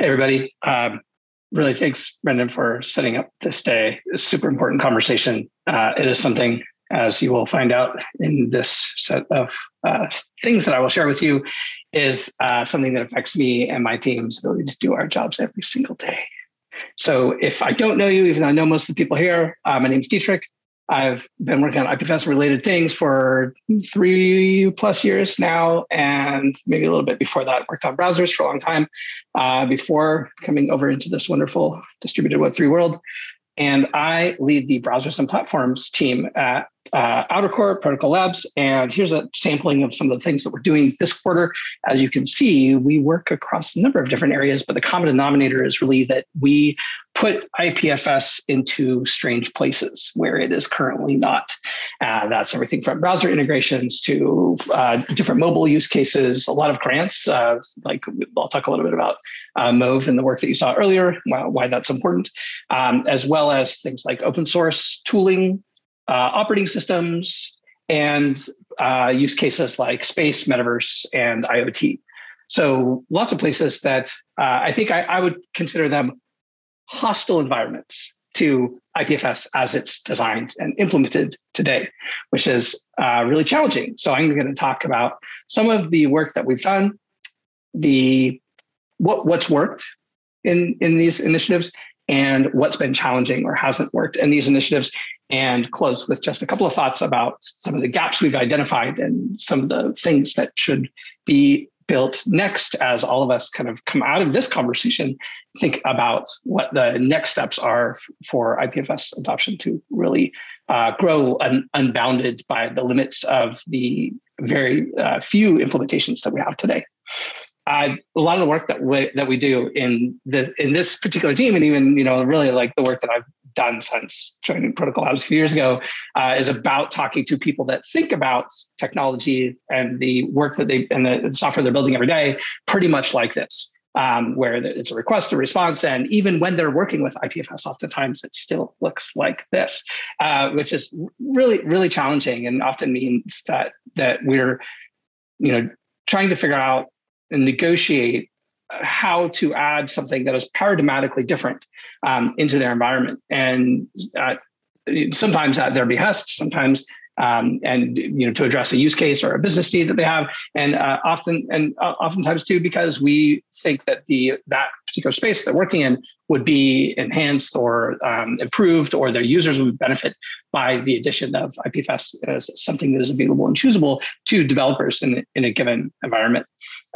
Hey, everybody. Um, really thanks, Brendan, for setting up this day. It's super important conversation. Uh, it is something, as you will find out in this set of uh, things that I will share with you, is uh, something that affects me and my team's ability to do our jobs every single day. So if I don't know you, even though I know most of the people here, uh, my name is Dietrich. I've been working on IPFS related things for three plus years now, and maybe a little bit before that, worked on browsers for a long time uh, before coming over into this wonderful distributed Web3 world. And I lead the browsers and platforms team at uh, Outercore Protocol Labs. And here's a sampling of some of the things that we're doing this quarter. As you can see, we work across a number of different areas, but the common denominator is really that we put IPFS into strange places where it is currently not. Uh, that's everything from browser integrations to uh, different mobile use cases, a lot of grants. Uh, like I'll talk a little bit about uh, Mauve and the work that you saw earlier, why that's important, um, as well as things like open source tooling, operating systems, and uh, use cases like space, metaverse, and IoT. So lots of places that I think I, I would consider them hostile environments to IPFS as it's designed and implemented today, which is uh, really challenging. So I'm going to talk about some of the work that we've done, the what what's worked in in these initiatives, and what's been challenging or hasn't worked in these initiatives, and close with just a couple of thoughts about some of the gaps we've identified and some of the things that should be built next as all of us kind of come out of this conversation think about what the next steps are for ipfs adoption to really uh, grow un- unbounded by the limits of the very uh, few implementations that we have today. Uh, a lot of the work that we that we do in this in this particular team, and even you know really like the work that I've done since joining Protocol Labs a few years ago, uh, is about talking to people that think about technology and the work that they and the software they're building every day, pretty much like this. Um, where it's a request, a response, and even when they're working with IPFS, oftentimes it still looks like this, uh, which is really, really challenging, and often means that that we're, you know, trying to figure out and negotiate how to add something that is paradigmatically different um, into their environment. And uh, sometimes at their behest, sometimes um, and you know to address a use case or a business need that they have, and uh, often and uh, oftentimes too because we think that the that particular space they're working in would be enhanced or um, improved, or their users would benefit by the addition of IPFS as something that is available and choosable to developers in, in a given environment.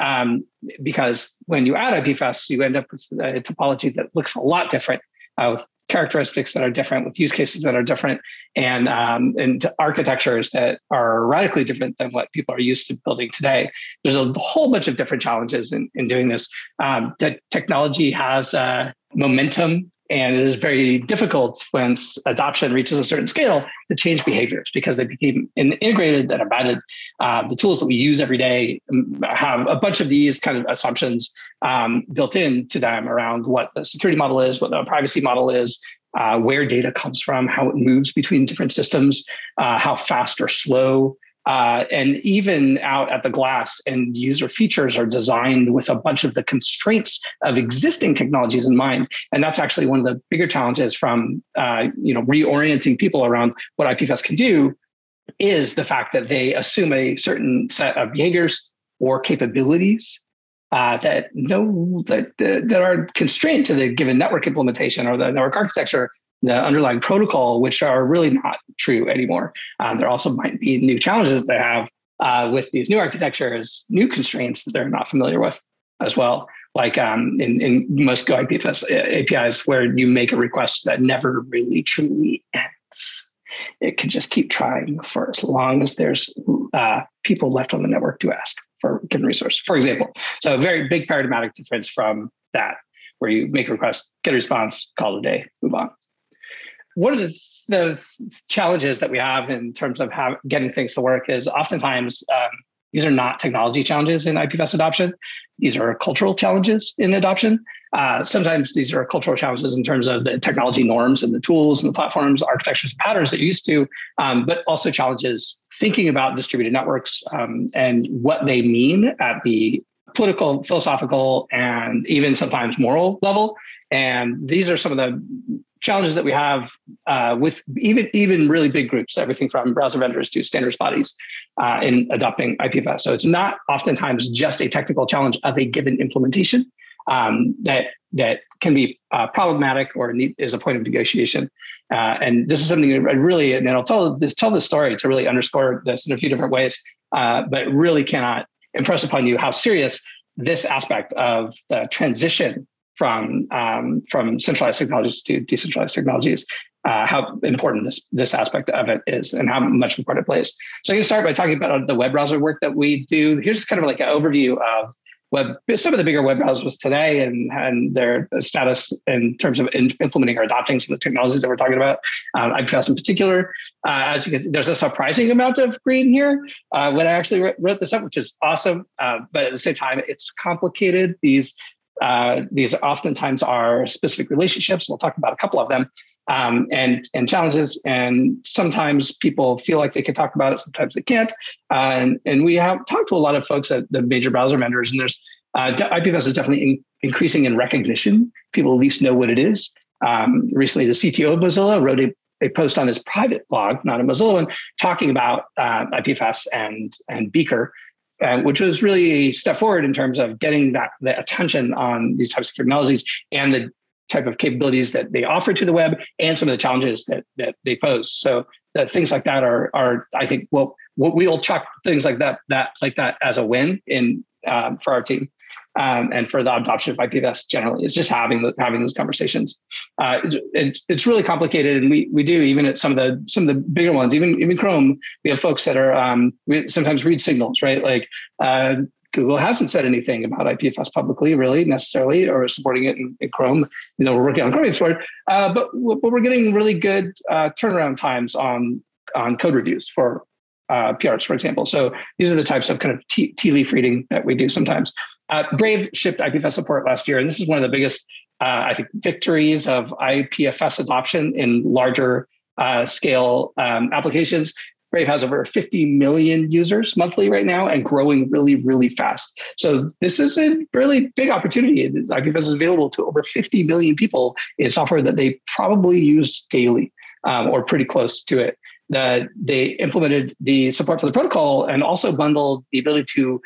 Um, because when you add IPFS, you end up with a topology that looks a lot different uh, with characteristics that are different, with use cases that are different, and um, and architectures that are radically different than what people are used to building today. There's a whole bunch of different challenges in, in doing this. Um, technology has uh, momentum and it is very difficult once adoption reaches a certain scale to change behaviors because they became integrated and embedded. Uh, the tools that we use every day um, have a bunch of these kind of assumptions um, built into them around what the security model is, what the privacy model is, uh, where data comes from, how it moves between different systems, uh, how fast or slow uh, and even out at the glass and user features are designed with a bunch of the constraints of existing technologies in mind. And that's actually one of the bigger challenges from uh, you know reorienting people around what ipfs can do is the fact that they assume a certain set of behaviors or capabilities uh, that no that that are constrained to the given network implementation or the network architecture the underlying protocol, which are really not true anymore. Um, there also might be new challenges they have uh, with these new architectures, new constraints that they're not familiar with as well. Like um, in, in most Go IPFS APIs, where you make a request that never really truly ends. It can just keep trying for as long as there's uh, people left on the network to ask for a given resource, for example. So a very big paradigmatic difference from that, where you make a request, get a response, call it a day, move on one of the, the, challenges that we have in terms of how getting things to work is oftentimes um, these are not technology challenges in IPFS adoption. These are cultural challenges in adoption. Uh, sometimes these are cultural challenges in terms of the technology norms and the tools and the platforms, architectures, and patterns that you're used to, um, but also challenges thinking about distributed networks um, and what they mean at the political, philosophical, and even sometimes moral level. And these are some of the challenges that we have uh, with even even really big groups, everything from browser vendors to standards bodies uh, in adopting IPFS. So it's not oftentimes just a technical challenge of a given implementation um, that that can be uh, problematic or need, is a point of negotiation. Uh, and this is something I really, and I'll tell this tell this story to really underscore this in a few different ways, uh, but really cannot impress upon you how serious this aspect of the transition from um, from centralized technologies to decentralized technologies, uh, how important this this aspect of it is, and how much part it plays. So going to start by talking about the web browser work that we do. Here's kind of like an overview of web some of the bigger web browsers today and and their status in terms of in implementing or adopting some of the technologies that we're talking about. Um, IPFS in particular, uh, as you can see, there's a surprising amount of green here uh, when I actually wrote this up, which is awesome. Uh, but at the same time, it's complicated. These uh, these oftentimes are specific relationships. We'll talk about a couple of them um, and and challenges. And sometimes people feel like they can talk about it, sometimes they can't. Uh, and and we have talked to a lot of folks at the major browser vendors, and there's uh, IPFS is definitely in, increasing in recognition. People at least know what it is. Um, recently, the CTO of Mozilla wrote a, a post on his private blog, not a Mozilla one, talking about uh, IPFS and and Beaker uh, which was really a step forward in terms of getting that the attention on these types of technologies and the type of capabilities that they offer to the web and some of the challenges that that they pose. So that things like that are are I think well we'll chuck things like that that like that as a win in um, for our team um, and for the adoption of IPFS generally is just having the, having those conversations. Uh, it's it's really complicated, and we we do even at some of the some of the bigger ones, even even Chrome, we have folks that are um, we sometimes read signals, right? Like uh, Google hasn't said anything about IPFS publicly, really necessarily, or supporting it in, in Chrome. You know, we're working on Chrome support, uh, but but we're getting really good uh, turnaround times on on code reviews for uh, PRs, for example. So these are the types of kind of tea, tea leaf reading that we do sometimes. Uh, Brave shipped IPFS support last year, and this is one of the biggest, uh, I think, victories of IPFS adoption in larger uh, scale um, applications. Brave has over 50 million users monthly right now and growing really, really fast. So this is a really big opportunity. IPFS is available to over 50 million people in software that they probably use daily um, or pretty close to it that they implemented the support for the protocol and also bundled the ability to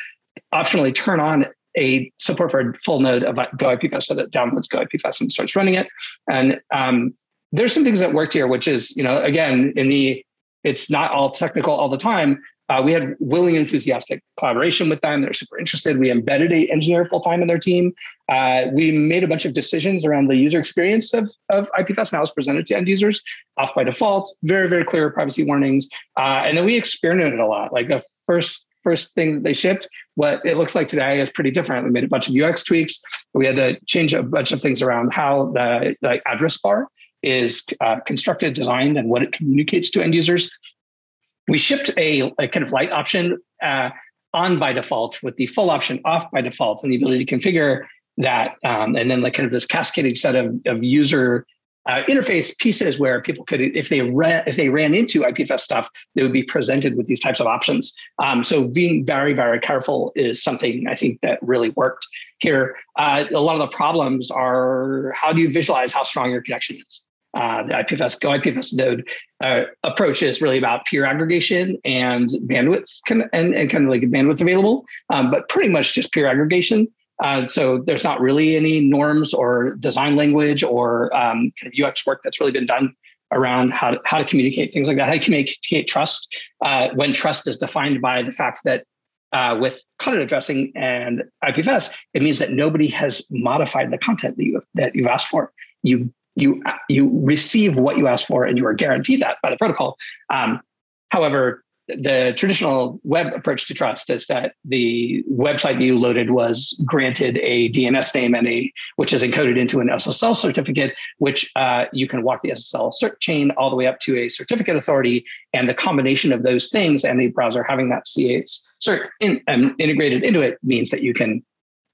optionally turn on a support for a full node of GoIPFS so that downloads GoIPFS and starts running it. And um, there's some things that worked here, which is, you know, again, in the it's not all technical all the time. Uh, we had willing, enthusiastic collaboration with them. They're super interested. We embedded a engineer full time in their team. Uh, we made a bunch of decisions around the user experience of, of IPFS. Now it's presented to end users off by default. Very, very clear privacy warnings. Uh, and then we experimented a lot. Like the first first thing that they shipped, what it looks like today is pretty different. We made a bunch of UX tweaks. We had to change a bunch of things around how the, the address bar is uh, constructed, designed, and what it communicates to end users. We shipped a, a kind of light option uh, on by default with the full option off by default and the ability to configure that. Um, and then like kind of this cascading set of, of user uh, interface pieces where people could, if they ran, if they ran into IPFS stuff, they would be presented with these types of options. Um, so being very, very careful is something I think that really worked here. Uh, a lot of the problems are how do you visualize how strong your connection is? Uh, the IPFS Go IPFS node uh, approach is really about peer aggregation and bandwidth and, and kind of like bandwidth available, um, but pretty much just peer aggregation. Uh, so there's not really any norms or design language or um, kind of UX work that's really been done around how to, how to communicate things like that, how to communicate trust uh, when trust is defined by the fact that uh, with content addressing and IPFS, it means that nobody has modified the content that you that you've asked for. You you you receive what you asked for, and you are guaranteed that by the protocol. Um, however, the traditional web approach to trust is that the website you loaded was granted a DNS name and a which is encoded into an SSL certificate, which uh, you can walk the SSL cert chain all the way up to a certificate authority, and the combination of those things and the browser having that CA cert in, um, integrated into it means that you can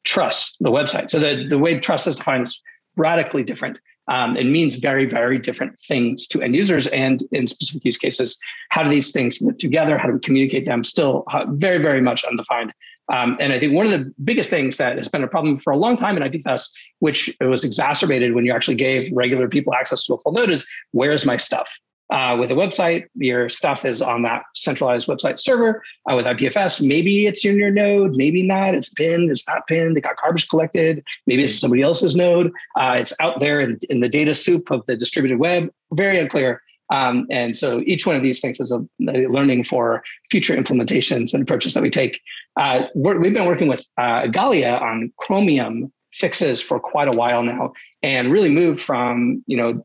trust the website. So the the way trust is defined is radically different Um, it means very, very different things to end users and in specific use cases. How do these things live together? How do we communicate them? Still uh, very, very much undefined. Um, and I think one of the biggest things that has been a problem for a long time in IPFS, which was exacerbated when you actually gave regular people access to a full node, is where's my stuff? Uh, with a website, your stuff is on that centralized website server. Uh, with IPFS, maybe it's in your node, maybe not. It's pinned, it's not pinned. It got garbage collected. Maybe it's somebody else's node. Uh, it's out there in, in, the data soup of the distributed web. Very unclear. Um, and so each one of these things is a, a, learning for future implementations and approaches that we take. Uh, we have been working with uh, Igalia on Chromium fixes for quite a while now, and really moved from you know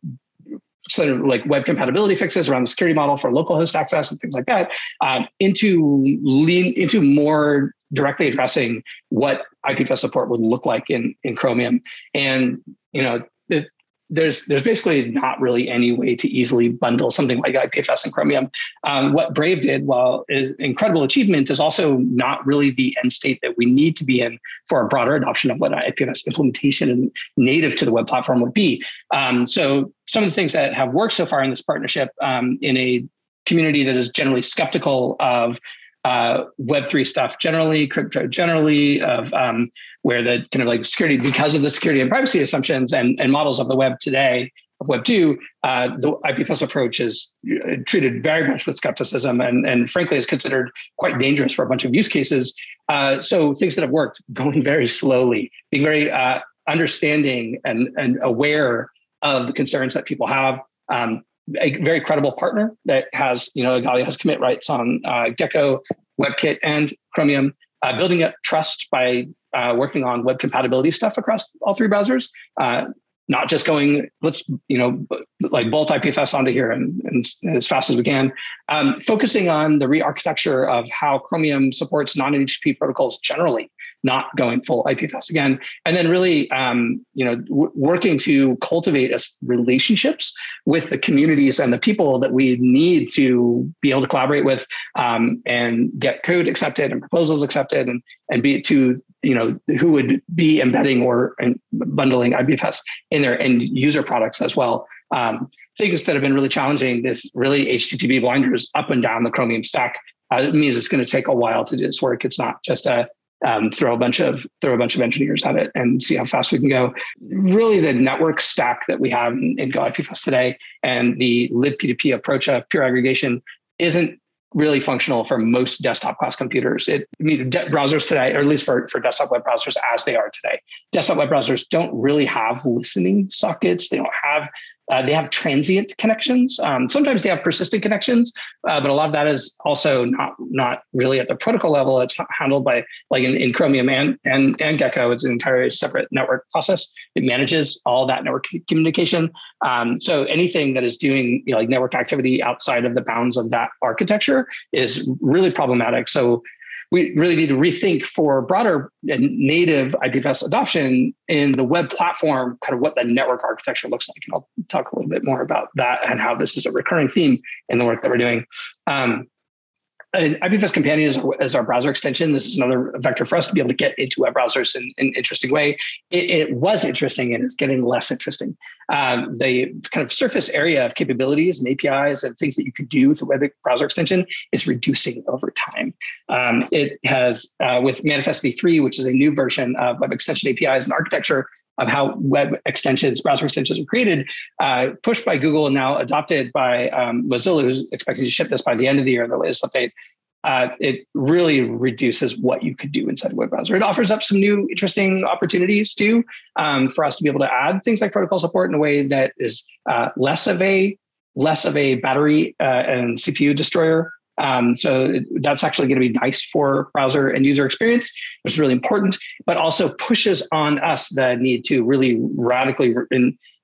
sort of like web compatibility fixes around the security model for local host access and things like that um, into lean into more directly addressing what IPFS support would look like in in Chromium. And you know, there's there's basically not really any way to easily bundle something like IPFS and Chromium. Um, what Brave did, while is incredible achievement, is also not really the end state that we need to be in for a broader adoption of what IPFS implementation and native to the web platform would be. Um, so some of the things that have worked so far in this partnership um, in a community that is generally skeptical of uh, Web3 stuff generally, crypto generally, of um, where the kind of like security, because of the security and privacy assumptions and, and models of the web today, of Web 2, uh, the IPFS approach is uh, treated very much with skepticism and, and frankly is considered quite dangerous for a bunch of use cases. Uh, so things that have worked, going very slowly, being very uh, understanding and, and aware of the concerns that people have. Um, a very credible partner that has, you know, Igalia has commit rights on uh, Gecko, WebKit, and Chromium. Uh, building up trust by uh, working on web compatibility stuff across all three browsers. Uh, not just going, let's you know, like bolt IPFS onto here and, and as fast as we can. Um, focusing on the re-architecture of how Chromium supports non-HTTP protocols generally not going full IPFS again, and then really, um, you know, w- working to cultivate us relationships with the communities and the people that we need to be able to collaborate with um, and get code accepted and proposals accepted, and and be to you know who would be embedding or bundling IPFS in their end user products as well. Um, things that have been really challenging. This really HTTP blinders up and down the Chromium stack. Uh, it means it's going to take a while to do this work. It's not just a um, throw a bunch of throw a bunch of engineers at it and see how fast we can go. Really, the network stack that we have in, in Go IPFS today and the libp2p approach of peer aggregation isn't really functional for most desktop class computers. It I mean, de- browsers today, or at least for, for desktop web browsers as they are today, desktop web browsers don't really have listening sockets. They don't have uh, they have transient connections. Um, sometimes they have persistent connections, uh, but a lot of that is also not not really at the protocol level. It's not handled by like in, in Chromium and, and and Gecko. It's an entirely separate network process. It manages all that network communication. Um, so anything that is doing you know, like network activity outside of the bounds of that architecture is really problematic. So we really need to rethink for broader native IPFS adoption in the web platform, kind of what the network architecture looks like. And I'll talk a little bit more about that and how this is a recurring theme in the work that we're doing. Um, IPFS Companion is, is, our browser extension. This is another vector for us to be able to get into web browsers in, in an interesting way. It, it, was interesting and it's getting less interesting. Um, the kind of surface area of capabilities and APIs and things that you could do with a web browser extension is reducing over time. Um, it has, uh, with Manifest v3, which is a new version of web extension APIs and architecture, of how web extensions, browser extensions are created, uh, pushed by Google and now adopted by um, Mozilla, who's expected to ship this by the end of the year, in the latest update. Uh, it really reduces what you could do inside a web browser. It offers up some new interesting opportunities too um, for us to be able to add things like protocol support in a way that is uh, less of a less of a battery uh, and CPU destroyer um, so that's actually going to be nice for browser and user experience, which is really important, but also pushes on us the need to really radically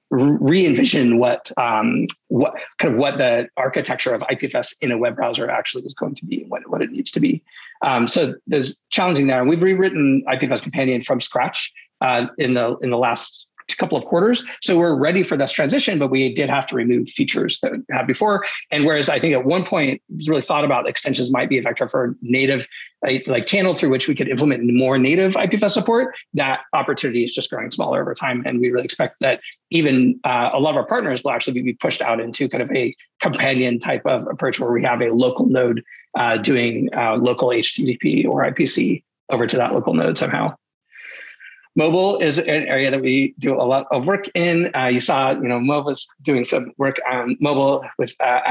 re-envision what um, what kind of what the architecture of IPFS in a web browser actually is going to be, what, what it needs to be. Um, so there's challenging there, and we've rewritten IPFS Companion from scratch uh, in the in the last couple of quarters. So we're ready for this transition, but we did have to remove features that we had before. And whereas I think at one point it was really thought about extensions might be a vector for native, like, channel through which we could implement more native IPFS support, that opportunity is just growing smaller over time. And we really expect that even uh, a lot of our partners will actually be pushed out into kind of a companion type of approach where we have a local node uh, doing uh, local HTTP or IPC over to that local node somehow. Mobile is an area that we do a lot of work in. Uh, you saw, you know, Mo was doing some work on mobile with uh,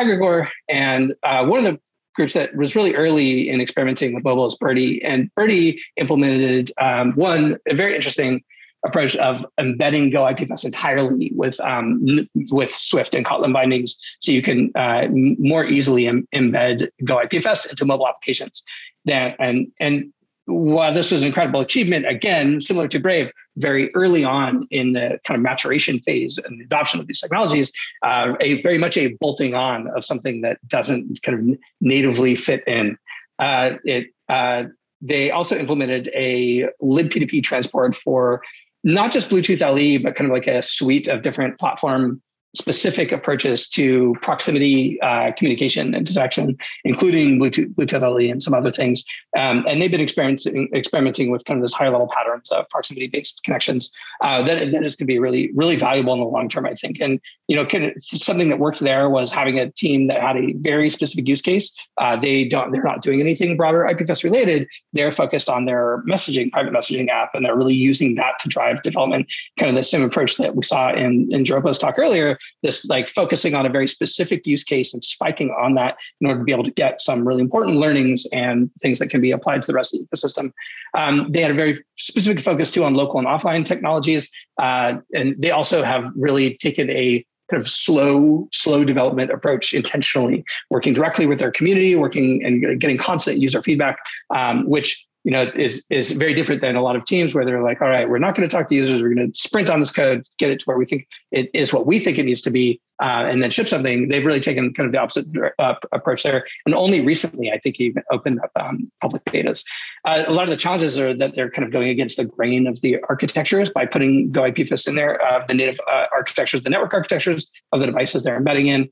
and uh, one of the groups that was really early in experimenting with mobile is Berty, and Berty implemented um, one a very interesting approach of embedding Go IPFS entirely with um, with Swift and Kotlin bindings, so you can uh, more easily Im- embed Go IPFS into mobile applications. That and and while this was an incredible achievement, again, similar to Brave, very early on in the kind of maturation phase and adoption of these technologies, uh, a very much a bolting on of something that doesn't kind of natively fit in. Uh, it uh, they also implemented a libp2p transport for not just Bluetooth LE, but kind of like a suite of different platform specific approaches to proximity uh, communication and detection, including Bluetooth, Bluetooth LE and some other things. Um, and they've been experimenting, experimenting with kind of this higher level patterns of proximity based connections uh, that, that is going to be really, really valuable in the long term, I think. And, you know, something that worked there was having a team that had a very specific use case. Uh, they don't, they're not doing anything broader IPFS related. They're focused on their messaging, private messaging app, and they're really using that to drive development, kind of the same approach that we saw in, in Doropo's talk earlier, this like focusing on a very specific use case and spiking on that in order to be able to get some really important learnings and things that can be applied to the rest of the ecosystem. Um, they had a very specific focus too on local and offline technologies, uh, and they also have really taken a kind of slow, slow development approach intentionally, working directly with their community, working and getting constant user feedback, um, which you know, is is very different than a lot of teams where they're like, all right, we're not going to talk to users. We're going to sprint on this code, get it to where we think it is what we think it needs to be, uh, and then ship something. They've really taken kind of the opposite uh, approach there. And only recently, I think, even opened up um, public betas. Uh, a lot of the challenges are that they're kind of going against the grain of the architectures by putting Go IPFS in there, uh, the native uh, architectures, the network architectures of the devices they're embedding in.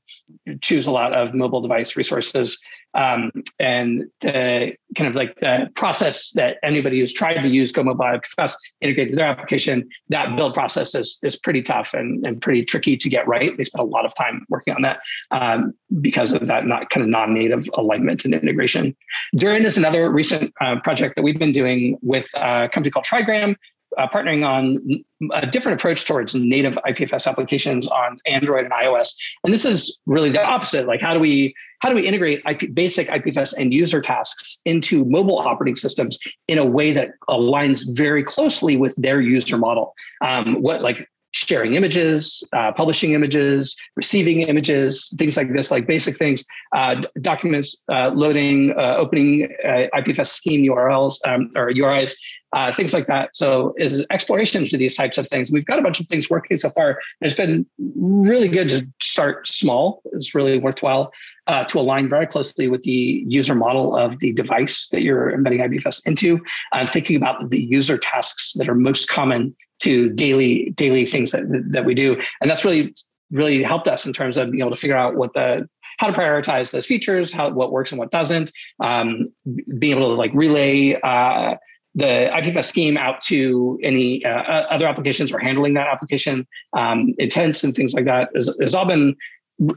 Choose a lot of mobile device resources um, and the kind of like the process that anybody who's tried to use Go Mobile Express integrated their application, that build process is, is pretty tough and, and pretty tricky to get right. They spent a lot of time working on that um, because of that not kind of non-native alignment and integration. During this another recent uh, project that we've been doing with a company called Trigram, uh, partnering on a different approach towards native IPFS applications on Android and iOS. And this is really the opposite. Like, how do we how do we integrate IP, basic IPFS end user tasks into mobile operating systems in a way that aligns very closely with their user model? Um, what like sharing images, uh, publishing images, receiving images, things like this, like basic things, uh, documents uh, loading, uh, opening uh, IPFS scheme URLs um, or URIs, uh, things like that. So is exploration to these types of things. We've got a bunch of things working so far. It's been really good to start small. It's really worked well to align very closely with the user model of the device that you're embedding IPFS into, and thinking about the user tasks that are most common to daily daily things that that we do, and that's really really helped us in terms of being able to figure out what the how to prioritize those features, how what works and what doesn't, um, being able to like relay uh, the IPFS scheme out to any uh, other applications or handling that application um, intents and things like that has, has all been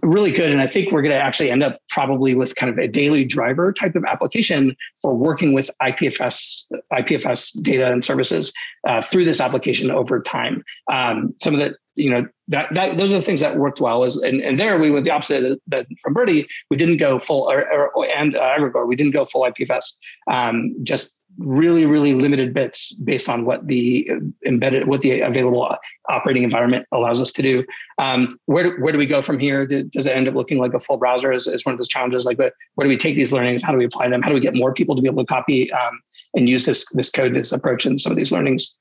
really good. And I think we're going to actually end up probably with kind of a daily driver type of application for working with IPFS, IPFS data and services uh, through this application over time. Um, some of the, you know, that, that those are the things that worked well. Is and, and there we went the opposite that from Berty. We didn't go full or, or and uh, Agregore. We didn't go full IPFS. Um, just really, really limited bits based on what the embedded, what the available operating environment allows us to do. Um, where, do, where do we go from here? Does it end up looking like a full browser? Is, is one of those challenges. Like, where do we take these learnings? How do we apply them? How do we get more people to be able to copy um, and use this this code, this approach, and some of these learnings?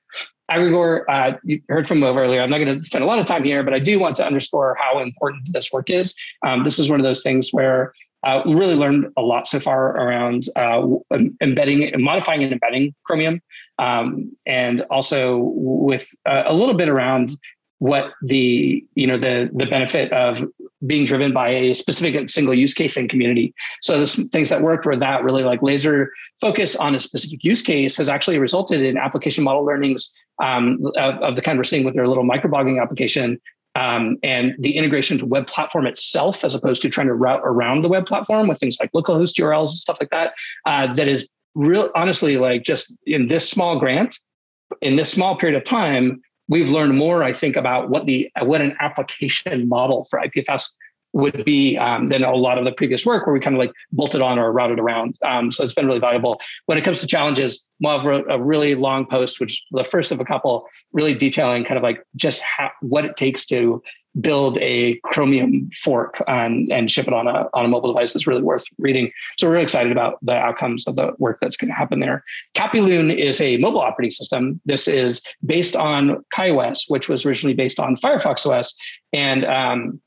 Agregore, uh, you heard from Mo earlier. I'm not going to spend a lot of time here, but I do want to underscore how important this work is. Um, this is one of those things where uh, we really learned a lot so far around uh, embedding, and modifying and embedding Chromium, um, and also with uh, a little bit around what the you know the the benefit of being driven by a specific single use case and community. So the things that worked were that really like laser focus on a specific use case has actually resulted in application model learnings um, of, of, the kind we're seeing with their little microblogging application um, and the integration to web platform itself, as opposed to trying to route around the web platform with things like localhost URLs and stuff like that. Uh, that is real, honestly, like just in this small grant, in this small period of time, we've learned more, I think, about what the what an application model for IPFS would be um, than a lot of the previous work where we kind of like bolted on or routed around. Um, so it's been really valuable. When it comes to challenges, Mauve wrote a really long post, which the first of a couple, really detailing kind of like just how, what it takes to build a Chromium fork um, and ship it on a on a mobile device is really worth reading. So we're really excited about the outcomes of the work that's going to happen there. Capyloon is a mobile operating system. This is based on KaiOS, which was originally based on Firefox OS, and um,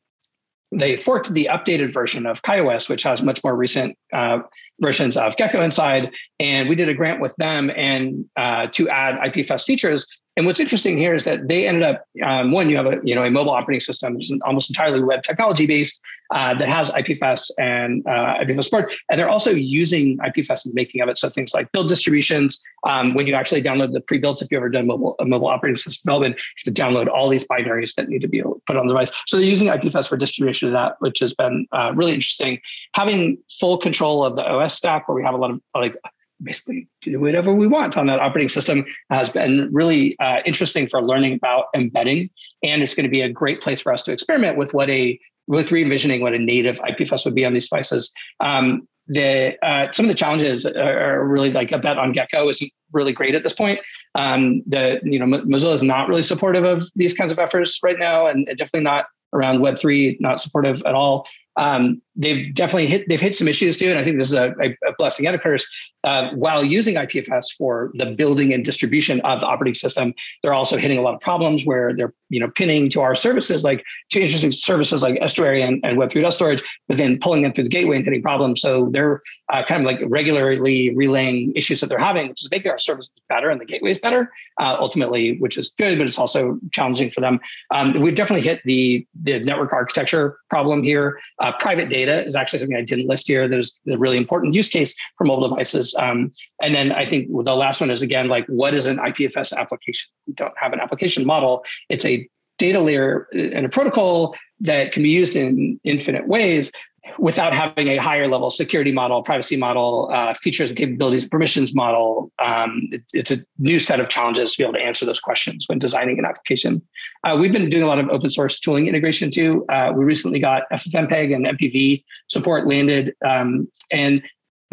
they forked the updated version of KaiOS, which has much more recent uh, versions of Gecko inside. And we did a grant with them and uh, to add IPFS features and what's interesting here is that they ended up um, one, you have a you know a mobile operating system that's almost entirely web technology based uh, that has IPFS and uh, IPFS support, and they're also using IPFS in the making of it. So things like build distributions. Um, when you actually download the pre-builds, if you ever done mobile a mobile operating system development, you have to download all these binaries that need to be put on the device. So they're using IPFS for distribution of that, which has been uh, really interesting. Having full control of the OS stack, where we have a lot of like basically do whatever we want on that operating system has been really uh, interesting for learning about embedding. And it's going to be a great place for us to experiment with what a with re-envisioning what a native ipfs would be on these devices. Um, the uh, some of the challenges are really like a bet on gecko isn't really great at this point. Um, the you know mozilla is not really supportive of these kinds of efforts right now and definitely not around web3 not supportive at all. Um, they've definitely hit they've hit some issues too and i think this is a, a blessing and a curse. Uh, while using ipfs for the building and distribution of the operating system they're also hitting a lot of problems where they're you know pinning to our services like to interesting services like estuary and, and web3.storage but then pulling them through the gateway and hitting problems. So they're uh, kind of like regularly relaying issues that they're having which is making our services better and the gateways better uh, ultimately which is good but it's also challenging for them. Um, we've definitely hit the the network architecture problem here. Uh, private data is actually something I didn't list here. There's a really important use case for mobile devices. Um, and then I think the last one is again, like what is an IPFS application? We don't have an application model. It's a data layer and a protocol that can be used in infinite ways without having a higher level security model, privacy model, uh, features and capabilities, permissions model. Um, it, it's a new set of challenges to be able to answer those questions when designing an application. Uh, we've been doing a lot of open source tooling integration too. Uh, we recently got FFmpeg and MPV support landed, um, and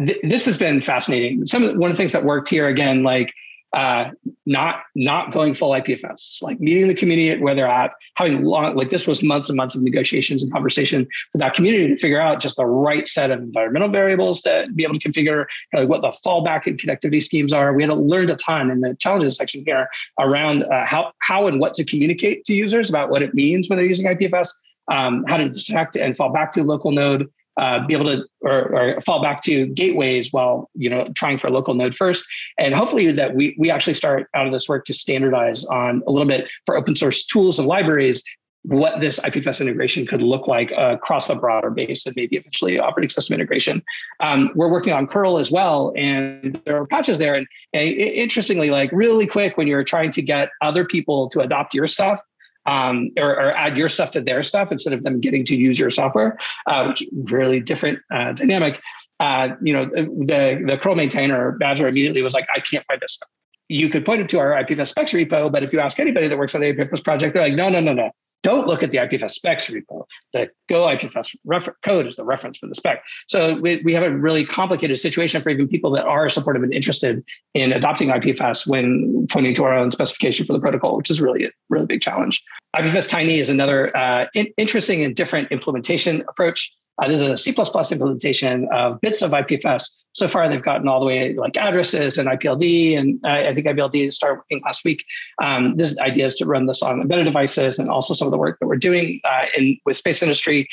th- this has been fascinating. Some one of the things that worked here again, like uh, not not going full IPFS, like meeting the community where they're at, having long like this was months and months of negotiations and conversation with that community to figure out just the right set of environmental variables to be able to configure like what the fallback and connectivity schemes are. We had to learned a ton in the challenges section here around uh, how how and what to communicate to users about what it means when they're using IPFS, um, how to detect and fall back to local node uh, be able to or, or, fall back to gateways while you know trying for a local node first and hopefully that we we actually start out of this work to standardize on a little bit for open source tools and libraries what this IPFS integration could look like uh, across a broader base and maybe eventually operating system integration. Um, we're working on curl as well, and there are patches there. And, and interestingly, like really quick, when you're trying to get other people to adopt your stuff, um, or, or, add your stuff to their stuff instead of them getting to use your software, uh, which really different uh, dynamic. Uh, you know, the the curl maintainer Bagder immediately was like, I can't find this stuff. You could point it to our IPFS specs repo, but if you ask anybody that works on the IPFS project, they're like, no, no, no, no. Don't look at the IPFS specs repo. The Go IPFS code is the reference for the spec. So we, we have a really complicated situation for even people that are supportive and interested in adopting IPFS when pointing to our own specification for the protocol, which is really a really big challenge. IPFS Tiny is another uh, in- interesting and different implementation approach. Uh, this is a C++ implementation of bits of IPFS. So far, they've gotten all the way like addresses and IPLD, and I, I think IPLD started working last week. Um, this idea is to run this on embedded devices, and also some of the work that we're doing uh, in with space industry.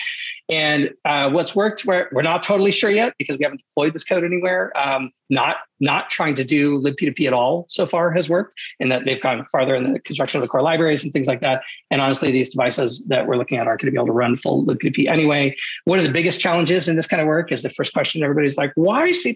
And uh, what's worked, we're, we're not totally sure yet because we haven't deployed this code anywhere. Um, not not trying to do libp2p at all so far has worked, and that they've gone farther in the construction of the core libraries and things like that. And honestly, these devices that we're looking at aren't going to be able to run full libp2p anyway. One of the biggest challenges in this kind of work is the first question everybody's like, "Why C++?"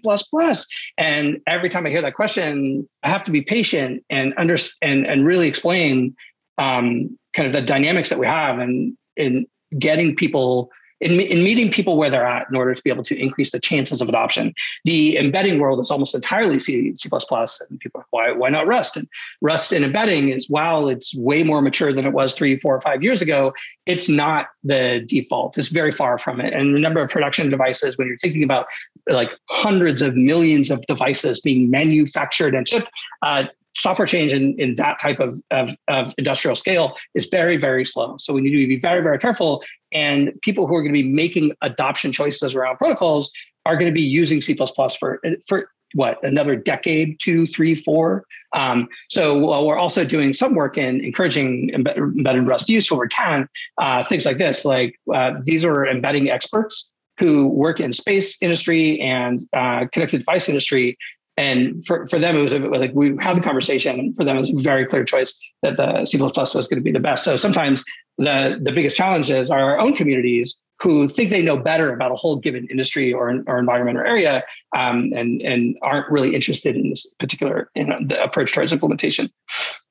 And every time I hear that question, I have to be patient and understand and really explain um, kind of the dynamics that we have and in getting people in, in meeting people where they're at in order to be able to increase the chances of adoption. The embedding world is almost entirely C, C++, and people are, why, why not Rust? And Rust in embedding is, while it's way more mature than it was three, four, or five years ago, it's not the default. It's very far from it. And the number of production devices, when you're thinking about like hundreds of millions of devices being manufactured and shipped, uh, software change in, in that type of, of, of, industrial scale is very, very slow. So we need to be very, very careful. And people who are going to be making adoption choices around protocols are going to be using C++ for, for what, another decade, two, three, four. Um, so while we're also doing some work in encouraging embedded Rust use where we can, uh, things like this, like uh, these are embedding experts who work in space industry and uh, connected device industry and for, for them, it was a, like we had the conversation. For them, it was a very clear choice that the C was going to be the best. So sometimes the the biggest challenges are our own communities who think they know better about a whole given industry or, or environment or area, um, and and aren't really interested in this particular you know, the approach towards implementation.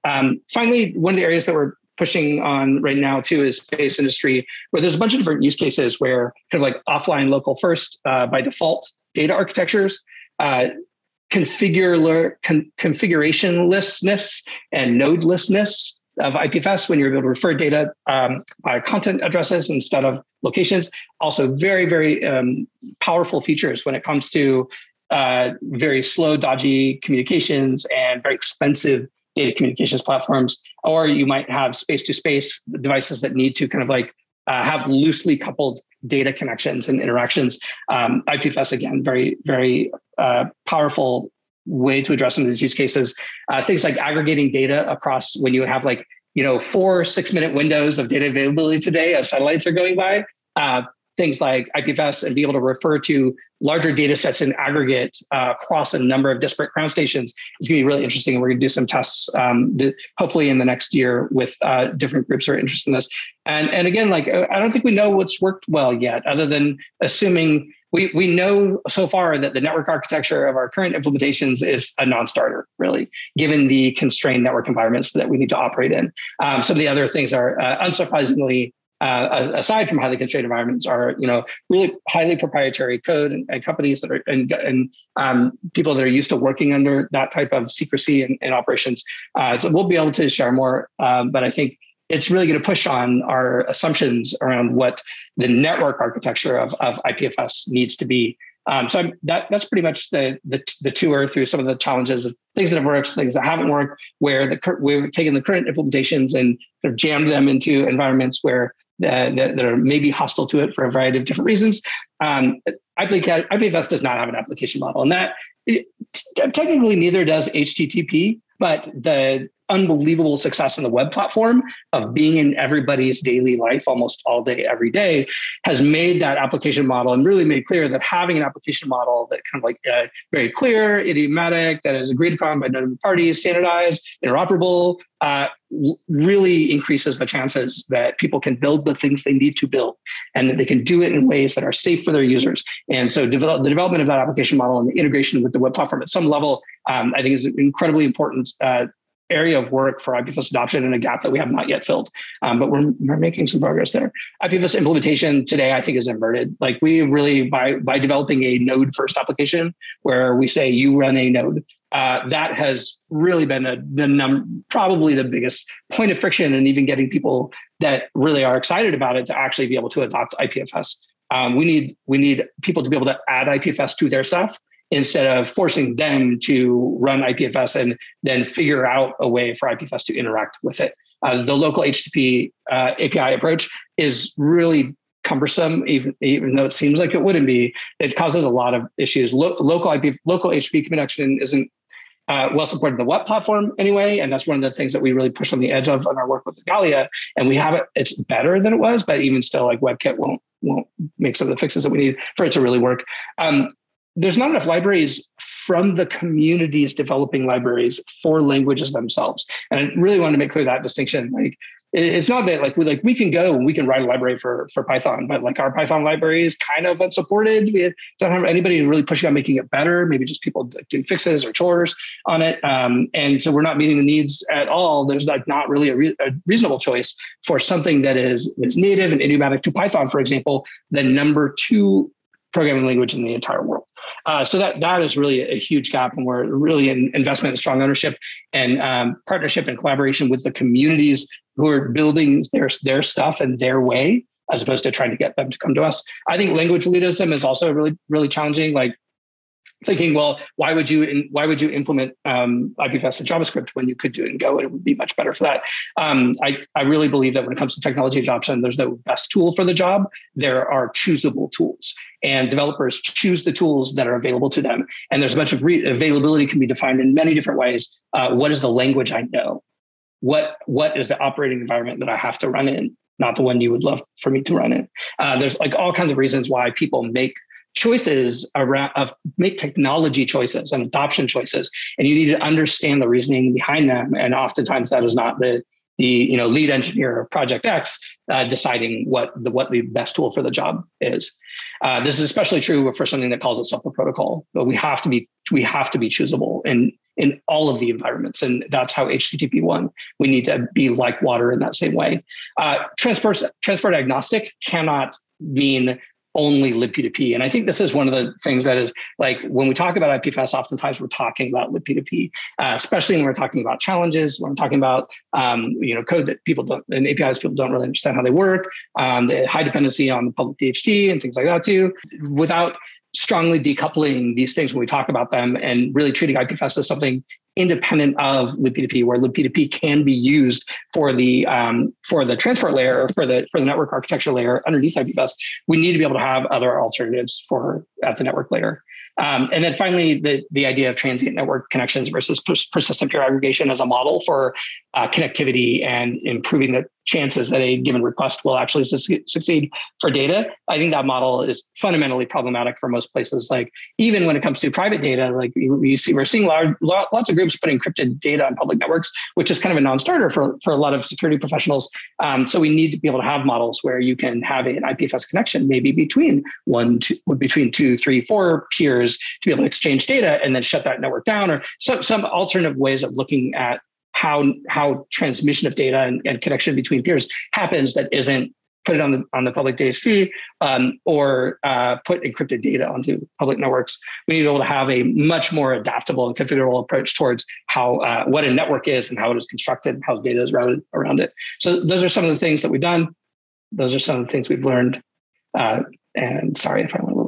Um, finally, one of the areas that we're pushing on right now too is space industry, where there's a bunch of different use cases where kind of like offline, local first uh, by default data architectures. Uh, configure, con, configurationlessness and nodelessness of IPFS when you're able to refer data um, by content addresses instead of locations. Also, very, very um, powerful features when it comes to uh, very slow, dodgy communications and very expensive data communications platforms. Or you might have space to space devices that need to kind of like uh, have loosely coupled data connections and interactions. Um, IPFS, again, very, very uh, powerful way to address some of these use cases. Uh, things like aggregating data across when you have like, you know, four six minute windows of data availability today as satellites are going by. Uh, things like IPFS and be able to refer to larger data sets in aggregate uh, across a number of disparate ground stations is going to be really interesting. We're going to do some tests, um, hopefully in the next year, with uh, different groups who are interested in this. And and again, like I don't think we know what's worked well yet, other than assuming we we know so far that the network architecture of our current implementations is a non-starter, really, given the constrained network environments that we need to operate in. Um, some of the other things are uh, unsurprisingly uh, aside from highly constrained environments are you know really highly proprietary code and, and companies that are and, and um, people that are used to working under that type of secrecy and, and operations. Uh, so we'll be able to share more um, but i think it's really going to push on our assumptions around what the network architecture of, of ipfs needs to be. Um, so that that's pretty much the, the the tour through some of the challenges of things that have worked, things that haven't worked, where the we've taken the current implementations and sort of jammed them into environments where that, that, are maybe hostile to it for a variety of different reasons. Um, IPFS does not have an application model, and that it, technically neither does HTTP. But the unbelievable success in the web platform of being in everybody's daily life almost all day every day has made that application model and really made clear that having an application model that kind of like uh, very clear idiomatic that is agreed upon by none parties standardized interoperable uh, really increases the chances that people can build the things they need to build and that they can do it in ways that are safe for their users. And so develop, the development of that application model and the integration with the web platform at some level um, i think is incredibly important uh, area of work for IPFS adoption and a gap that we have not yet filled. Um, but we're, we're making some progress there. IPFS implementation today, I think, is inverted. Like we really, by, by developing a node first application where we say you run a node, uh, that has really been a, the num- probably the biggest point of friction and even getting people that really are excited about it to actually be able to adopt IPFS. Um, we need we need people to be able to add IPFS to their stuff instead of forcing them to run IPFS and then figure out a way for IPFS to interact with it. Uh, the local HTTP uh, API approach is really cumbersome, even even though it seems like it wouldn't be. It causes a lot of issues. Lo- local IP, local HTTP connection isn't uh, well supported in the web platform anyway, and that's one of the things that we really push on the edge of in our work with Igalia. And we have it; it's better than it was, but even still, like WebKit won't won't make some of the fixes that we need for it to really work. Um, there's not enough libraries from the communities developing libraries for languages themselves. And I really want to make clear that distinction. Like it's not that like we like we can go and we can write a library for for Python, but like our Python library is kind of unsupported. We don't have anybody really pushing on making it better. Maybe just people doing fixes or chores on it, um, and so we're not meeting the needs at all. There's like not really a, re- a reasonable choice for something that is is native and idiomatic to Python, for example, the number two programming language in the entire world. Uh, so that that is really a huge gap, and we're really in investment and strong ownership and um, partnership and collaboration with the communities who are building their their stuff in their way, as opposed to trying to get them to come to us. I think language elitism is also really really challenging. Like thinking, well, why would you why would you implement um, IPFS in JavaScript when you could do it in Go? It would be much better for that. Um, I I really believe that when it comes to technology adoption, there's no best tool for the job. There are choosable tools, and developers choose the tools that are available to them. And there's a bunch of re- availability can be defined in many different ways. Uh, what is the language I know? What what is the operating environment that I have to run in? Not the one you would love for me to run in. Uh, there's like all kinds of reasons why people make choices around of make technology choices and adoption choices and you need to understand the reasoning behind them and oftentimes that is not the the you know lead engineer of project x uh, deciding what the what the best tool for the job is. Uh, this is especially true for something that calls itself a protocol but we have to be we have to be choosable in in all of the environments and that's how http won we need to be like water in that same way. Uh, transport transport agnostic cannot mean only libp2p. And I think this is one of the things that is like when we talk about IPFS, oftentimes we're talking about libp2p, uh, especially when we're talking about challenges, when we're talking about um, you know code that people don't and APIs people don't really understand how they work, um, the high dependency on the public DHT and things like that too. Without strongly decoupling these things when we talk about them and really treating IPFS as something independent of libp2p, where libp2p can be used for the um, for the transport layer or for the for the network architecture layer underneath IPFS. We need to be able to have other alternatives for at the network layer. Um, and then finally, the, the idea of transient network connections versus pers- persistent peer aggregation as a model for uh, connectivity and improving the chances that a given request will actually su- succeed for data. I think that model is fundamentally problematic for most places. Like even when it comes to private data, like we see, we're seeing large, lots of groups put encrypted data on public networks, which is kind of a non-starter for, for a lot of security professionals. Um, so we need to be able to have models where you can have an IPFS connection, maybe between one, two, between two, three, four peers to be able to exchange data and then shut that network down, or some some alternative ways of looking at how how transmission of data and, and connection between peers happens that isn't put it on the on the public DHT um, or uh, put encrypted data onto public networks. We need to be able to have a much more adaptable and configurable approach towards how uh, what a network is and how it is constructed, and how data is routed around it. So those are some of the things that we've done. Those are some of the things we've learned. Uh, and sorry if I went a little